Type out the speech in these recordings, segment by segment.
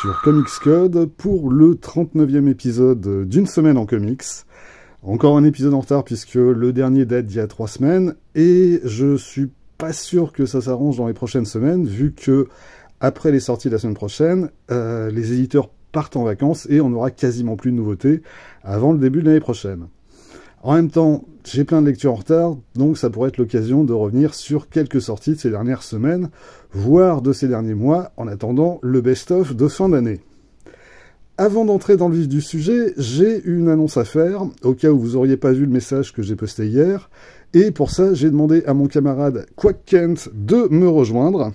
Sur Comics Code pour le 39e épisode d'une semaine en comics. Encore un épisode en retard puisque le dernier date d'il y a trois semaines et je suis pas sûr que ça s'arrange dans les prochaines semaines vu que après les sorties de la semaine prochaine, euh, les éditeurs partent en vacances et on aura quasiment plus de nouveautés avant le début de l'année prochaine. En même temps, j'ai plein de lectures en retard, donc ça pourrait être l'occasion de revenir sur quelques sorties de ces dernières semaines, voire de ces derniers mois, en attendant le best-of de fin d'année. Avant d'entrer dans le vif du sujet, j'ai une annonce à faire, au cas où vous n'auriez pas vu le message que j'ai posté hier, et pour ça, j'ai demandé à mon camarade Quack Kent de me rejoindre.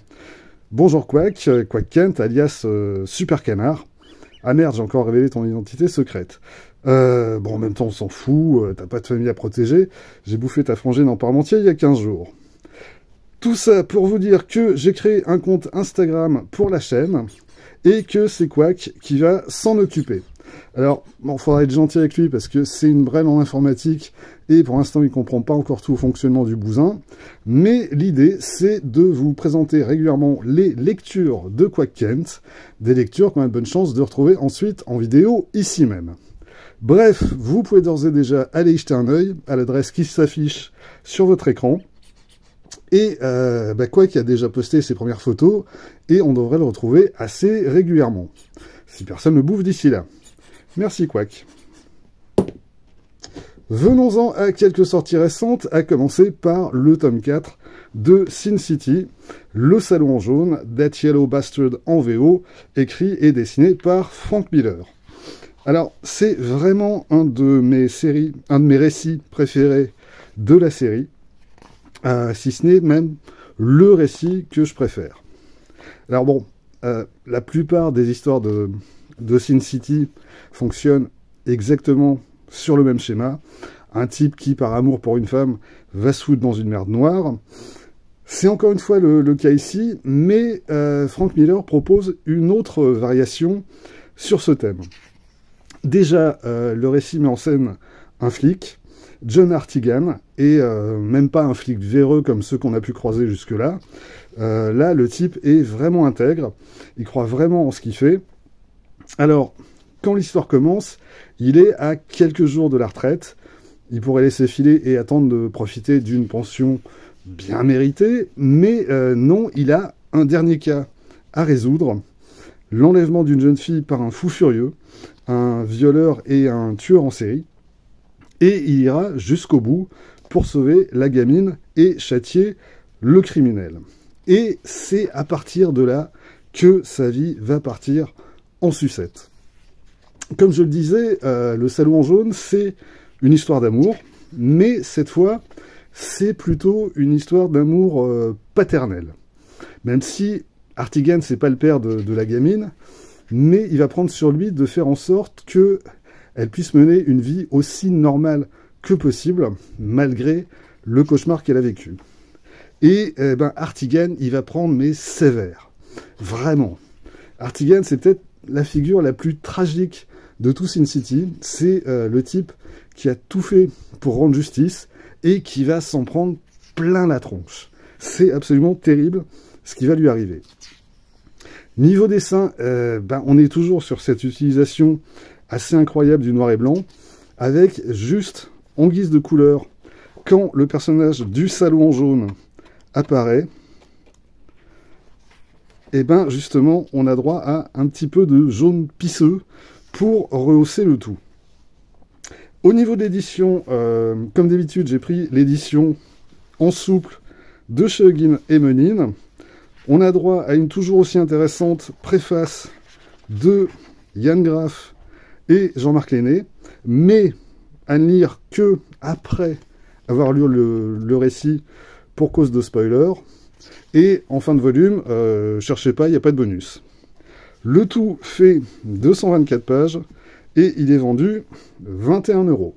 Bonjour Quack, Quack Kent, alias euh, Super Canard. Ah merde, j'ai encore révélé ton identité secrète. Euh, bon, en même temps, on s'en fout, euh, t'as pas de famille à protéger. J'ai bouffé ta frangine en parmentier il y a 15 jours. Tout ça pour vous dire que j'ai créé un compte Instagram pour la chaîne et que c'est Quack qui va s'en occuper. Alors, bon, faudra être gentil avec lui parce que c'est une brêle en informatique et pour l'instant, il comprend pas encore tout au fonctionnement du bousin. Mais l'idée, c'est de vous présenter régulièrement les lectures de Quack Kent, des lectures qu'on a de bonne chance de retrouver ensuite en vidéo ici même. Bref, vous pouvez d'ores et déjà aller y jeter un œil à l'adresse qui s'affiche sur votre écran. Et euh, bah, a déjà posté ses premières photos, et on devrait le retrouver assez régulièrement. Si personne ne bouffe d'ici là. Merci Quack. Venons-en à quelques sorties récentes, à commencer par le tome 4 de Sin City, Le Salon en jaune, That Yellow Bastard en VO, écrit et dessiné par Frank Miller. Alors, c'est vraiment un de mes séries, un de mes récits préférés de la série, euh, si ce n'est même le récit que je préfère. Alors bon, euh, la plupart des histoires de, Sin City fonctionnent exactement sur le même schéma. Un type qui, par amour pour une femme, va se foutre dans une merde noire. C'est encore une fois le, cas ici, mais euh, Frank Miller propose une autre variation sur ce thème. Déjà, euh, le récit met en scène un flic, John Artigan, et euh, même pas un flic véreux comme ceux qu'on a pu croiser jusque-là. Euh, là, le type est vraiment intègre, il croit vraiment en ce qu'il fait. Alors, quand l'histoire commence, il est à quelques jours de la retraite, il pourrait laisser filer et attendre de profiter d'une pension bien méritée, mais non, il a un dernier cas à résoudre, l'enlèvement d'une jeune fille par un fou furieux, un violeur et un tueur en série, et il ira jusqu'au bout pour sauver la gamine et châtier le criminel. Et c'est à partir de là que sa vie va partir en sucette. Comme je le disais, euh, le salon en jaune, c'est une histoire d'amour, mais cette fois, c'est plutôt une histoire d'amour euh, paternel. Même si Artigan, c'est pas le père de la gamine, mais il va prendre sur lui de faire en sorte qu'elle puisse mener une vie aussi normale que possible, malgré le cauchemar qu'elle a vécu. Et eh ben, Artigan, il va prendre, mais sévère. Vraiment. Artigan, c'est peut-être la figure la plus tragique de tout Sin City. C'est euh, le type qui a tout fait pour rendre justice et qui va s'en prendre plein la tronche. C'est absolument terrible ce qui va lui arriver. Niveau dessin, euh, ben, on est toujours sur cette utilisation assez incroyable du noir et blanc, avec juste en guise de couleur, quand le personnage du salon en jaune apparaît, et eh ben justement, on a droit à un petit peu de jaune pisseux pour rehausser le tout. Au niveau de l'édition, euh, comme d'habitude, j'ai pris l'édition en souple de chez et Menin. On a droit à une toujours aussi intéressante préface de Yann Graff et Jean-Marc Lenné, mais à ne lire que après avoir lu le, récit pour cause de spoiler. Et en fin de volume, euh, cherchez pas, il n'y a pas de bonus. Le tout fait 224 pages et il est vendu 21 euros.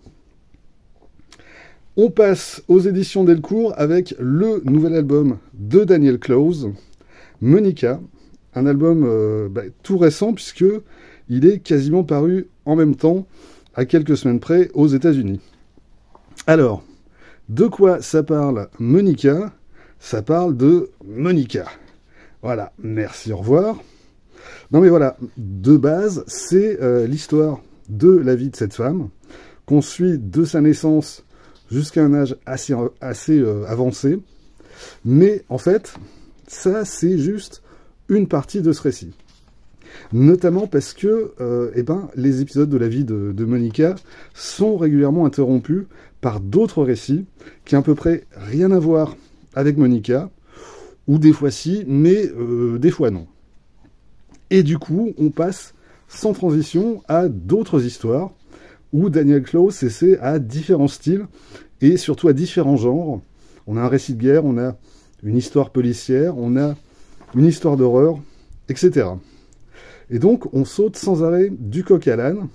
On passe aux éditions Delcourt avec le nouvel album de Daniel Close, Monica, un album euh, bah, tout récent puisque il est quasiment paru en même temps, à quelques semaines près, aux États-Unis. Alors, de quoi ça parle Monica? Ça parle de Monica. Voilà, merci, au revoir. Non mais voilà, de base, c'est euh, l'histoire de la vie de cette femme, qu'on suit de sa naissance jusqu'à un âge assez, euh, avancé. Mais en fait, ça c'est juste une partie de ce récit. Notamment parce que euh, eh ben, les épisodes de la vie de, Monica sont régulièrement interrompus par d'autres récits qui n'ont à peu près rien à voir avec Monica, ou des fois si, mais des fois non. Et du coup, on passe sans transition à d'autres histoires où Daniel Close essaie à différents styles et surtout à différents genres. On a un récit de guerre, on a une histoire policière, on a une histoire d'horreur, etc. Et donc, on saute sans arrêt du coq à l'âne,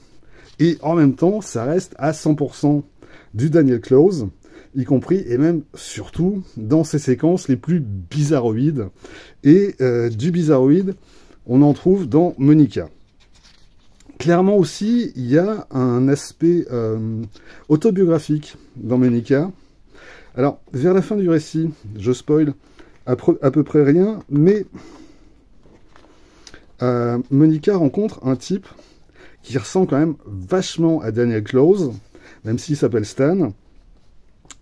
et en même temps, ça reste à 100% du Daniel Close, y compris et même surtout dans ses séquences les plus bizarroïdes. Et euh, du bizarroïde, on en trouve dans Monica. Clairement aussi, il y a un aspect euh, autobiographique dans Monica. Alors, vers la fin du récit, je spoil à, peu près rien, mais euh, Monica rencontre un type qui ressemble quand même vachement à Daniel Close, même s'il s'appelle Stan,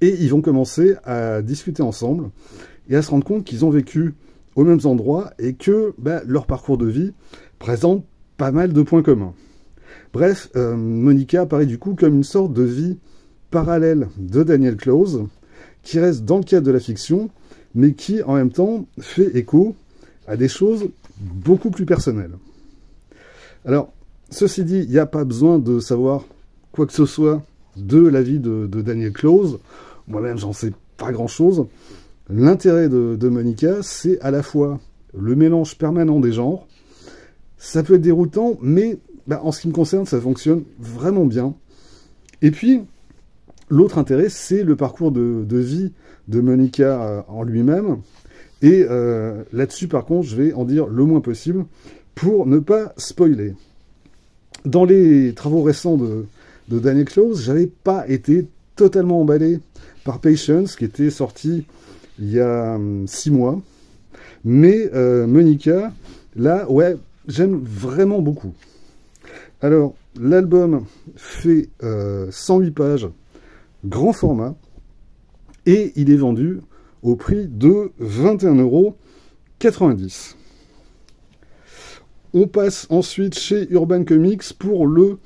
et ils vont commencer à discuter ensemble et à se rendre compte qu'ils ont vécu aux mêmes endroits et que bah, leur parcours de vie présente pas mal de points communs. Bref, euh, Monica apparaît du coup comme une sorte de vie parallèle de Daniel Close, qui reste dans le cadre de la fiction, mais qui en même temps fait écho à des choses beaucoup plus personnelles. Alors, ceci dit, il n'y a pas besoin de savoir quoi que ce soit de la vie de, Daniel Close. Moi-même, j'en sais pas grand-chose. L'intérêt de, Monica, c'est à la fois le mélange permanent des genres. Ça peut être déroutant, mais bah, en ce qui me concerne, ça fonctionne vraiment bien. Et puis, l'autre intérêt, c'est le parcours de, vie de Monica euh, en lui-même. Et euh, là-dessus, par contre, je vais en dire le moins possible pour ne pas spoiler. Dans les travaux récents de, de Daniel Close, j'avais pas été totalement emballé par Patience, qui était sorti il y a hum, six mois. Mais euh, Monica, là, ouais, j'aime vraiment beaucoup. Alors, l'album fait 108 euh, pages, grand format, et il est vendu au prix de 21,90 euros. On passe ensuite chez Urban Comics pour le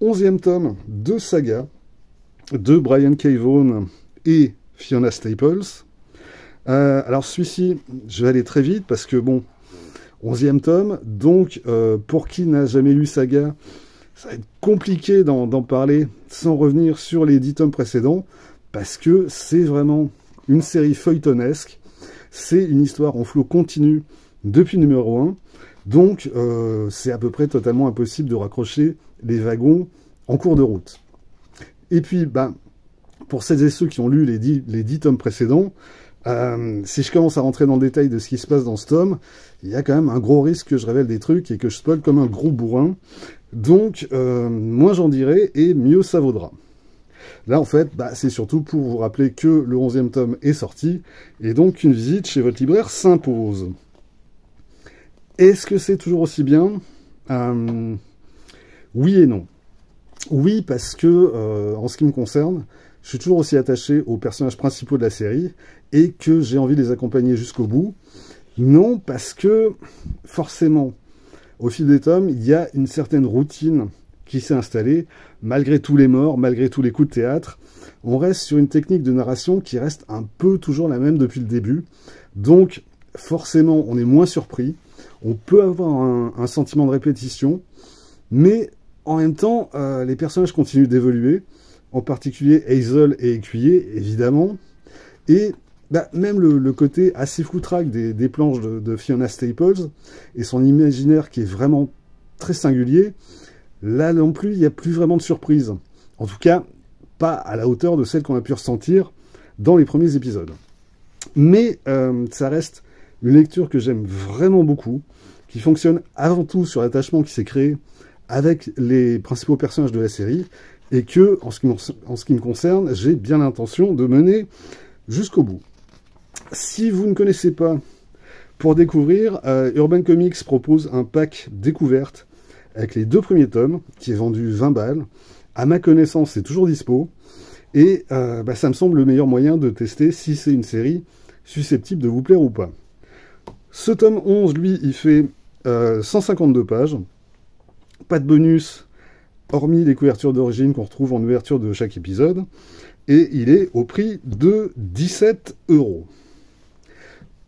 11e tome de Saga de Brian K. Et Fiona Staples. Euh, alors celui-ci, je vais aller très vite parce que bon, 11e tome, donc euh, pour qui n'a jamais lu Saga, ça va être compliqué d'en parler sans revenir sur les 10 tomes précédents, parce que c'est vraiment une série feuilletonesque, c'est une histoire en flot continu depuis numéro 1, donc euh, c'est à peu près totalement impossible de raccrocher les wagons en cours de route. Et puis, ben, pour celles et ceux qui ont lu les les 10 tomes précédents, euh, si je commence à rentrer dans le détail de ce qui se passe dans ce tome, il y a quand même un gros risque que je révèle des trucs et que je spoil comme un gros bourrin. Donc, euh, moins j'en dirai et mieux ça vaudra. Là, en fait, bah, c'est surtout pour vous rappeler que le 11e tome est sorti, et donc une visite chez votre libraire s'impose. Est-ce que c'est toujours aussi bien? Euh, Oui et non. Oui, parce que, en ce qui me concerne, je suis toujours aussi attaché aux personnages principaux de la série et que j'ai envie de les accompagner jusqu'au bout. Non, parce que forcément, au fil des tomes, il y a une certaine routine qui s'est installée, malgré tous les morts, malgré tous les coups de théâtre. On reste sur une technique de narration qui reste un peu toujours la même depuis le début. Donc, forcément, on est moins surpris. On peut avoir un, sentiment de répétition, mais en même temps, euh, les personnages continuent d'évoluer en particulier Hazel et Écuyer, évidemment, et bah, même le, côté assez foutraque des, planches de, Fiona Staples et son imaginaire qui est vraiment très singulier, là non plus, il n'y a plus vraiment de surprise. En tout cas, pas à la hauteur de celle qu'on a pu ressentir dans les premiers épisodes. Mais euh, ça reste une lecture que j'aime vraiment beaucoup, qui fonctionne avant tout sur l'attachement qui s'est créé avec les principaux personnages de la série, et que, en ce qui, me concerne, j'ai bien l'intention de mener jusqu'au bout. Si vous ne connaissez pas, Pour découvrir, euh, Urban Comics propose un pack découverte avec les deux premiers tomes, qui est vendu 20 balles. À ma connaissance, c'est toujours dispo. Et euh, bah, ça me semble le meilleur moyen de tester si c'est une série susceptible de vous plaire ou pas. Ce tome 11, lui, il fait 152 euh, pages. Pas de bonus, hormis les couvertures d'origine qu'on retrouve en ouverture de chaque épisode. Et il est au prix de 17 euros.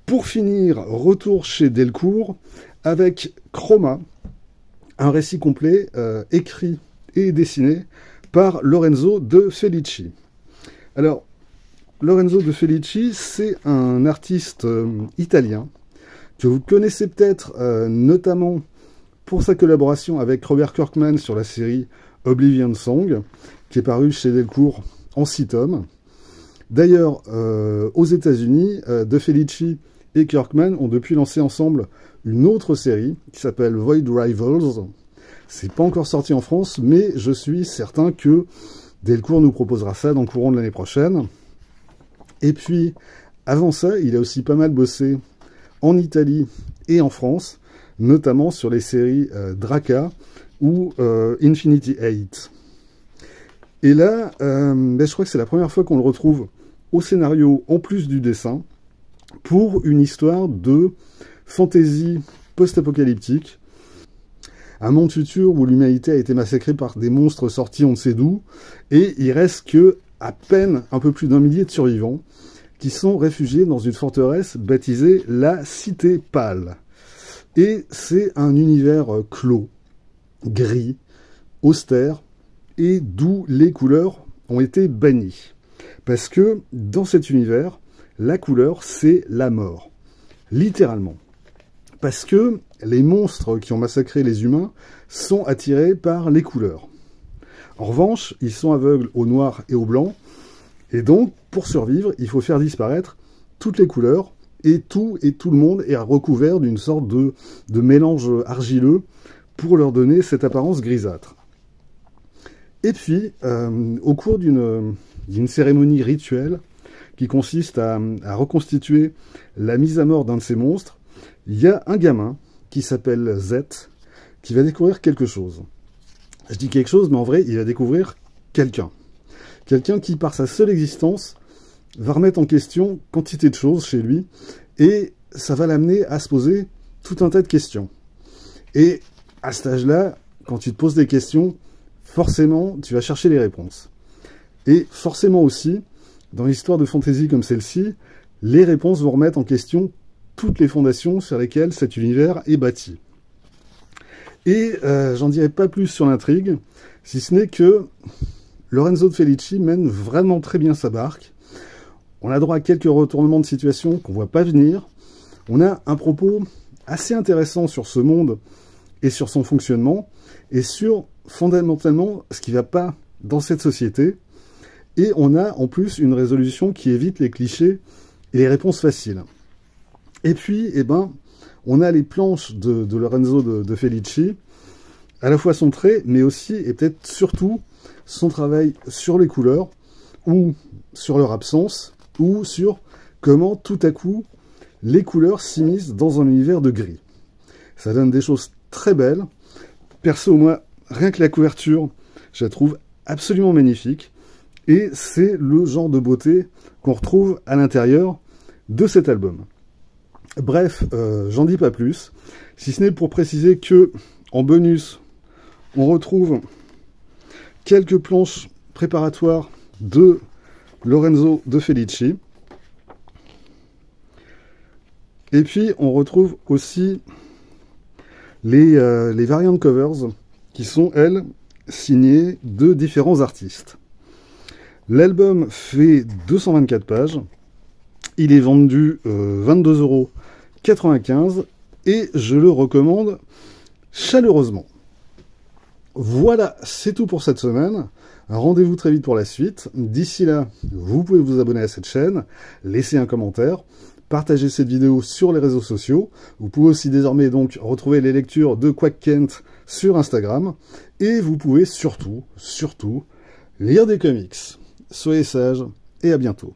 Pour finir, retour chez Delcourt avec Chroma, un récit complet euh, écrit et dessiné par Lorenzo de Felici. Alors, Lorenzo de Felici, c'est un artiste euh, italien que vous connaissez peut-être euh, notamment pour sa collaboration avec Robert Kirkman sur la série Oblivion Song, qui est paru chez Delcourt en six tomes. D'ailleurs, aux États-Unis, De Felici et Kirkman ont depuis lancé ensemble une autre série qui s'appelle Void Rivals. C'est pas encore sorti en France, mais je suis certain que Delcourt nous proposera ça dans le courant de l'année prochaine. Et puis, avant ça, il a aussi pas mal bossé en Italie et en France, notamment sur les séries euh, Draka ou euh, Infinity 8. Et là, euh, ben, je crois que c'est la première fois qu'on le retrouve au scénario en plus du dessin pour une histoire de fantasy post-apocalyptique. Un monde futur où l'humanité a été massacrée par des monstres sortis on ne sait d'où, et il reste que à peine un peu plus d'un millier de survivants qui sont réfugiés dans une forteresse baptisée la Cité Pâle. Et c'est un univers clos, gris, austère, et d'où les couleurs ont été bannies. Parce que dans cet univers, la couleur, c'est la mort. Littéralement. Parce que les monstres qui ont massacré les humains sont attirés par les couleurs. En revanche, ils sont aveugles au noir et au blanc, et donc, pour survivre, il faut faire disparaître toutes les couleurs, et tout et tout le monde est recouvert d'une sorte de, mélange argileux pour leur donner cette apparence grisâtre. Et puis, euh, au cours d'une cérémonie rituelle, qui consiste à, reconstituer la mise à mort d'un de ces monstres, il y a un gamin qui s'appelle Z qui va découvrir quelque chose. Je dis quelque chose, mais en vrai, il va découvrir quelqu'un. Quelqu'un qui, par sa seule existence, va remettre en question quantité de choses chez lui, et ça va l'amener à se poser tout un tas de questions. Et à cet âge-là, quand tu te poses des questions, forcément, tu vas chercher les réponses. Et forcément aussi, dans l'histoire de fantasy comme celle-ci, les réponses vont remettre en question toutes les fondations sur lesquelles cet univers est bâti. Et euh, j'en dirai pas plus sur l'intrigue, si ce n'est que Lorenzo de Felici mène vraiment très bien sa barque. On a droit à quelques retournements de situation qu'on voit pas venir. On a un propos assez intéressant sur ce monde et sur son fonctionnement, et sur fondamentalement ce qui ne va pas dans cette société, et on a en plus une résolution qui évite les clichés et les réponses faciles. Et puis, eh ben, on a les planches de, Lorenzo de, Felici, à la fois son trait, mais aussi, et peut-être surtout, son travail sur les couleurs, ou sur leur absence, ou sur comment tout à coup les couleurs s'immiscent dans un univers de gris. Ça donne des choses très belles. Perso, moi, rien que la couverture, je la trouve absolument magnifique. Et c'est le genre de beauté qu'on retrouve à l'intérieur de cet album. Bref, euh, j'en dis pas plus, si ce n'est pour préciser que, en bonus, on retrouve quelques planches préparatoires de Lorenzo de Felici. Et puis, on retrouve aussi les, euh, les variantes covers, qui sont, elles, signées de différents artistes. L'album fait 224 pages. Il est vendu 22,95 euros et je le recommande chaleureusement. Voilà, c'est tout pour cette semaine. Rendez-vous très vite pour la suite. D'ici là, vous pouvez vous abonner à cette chaîne, laisser un commentaire, partager cette vidéo sur les réseaux sociaux. Vous pouvez aussi désormais donc retrouver les lectures de Quack Kent sur Instagram. Et vous pouvez surtout, surtout, lire des comics. Soyez sages et à bientôt.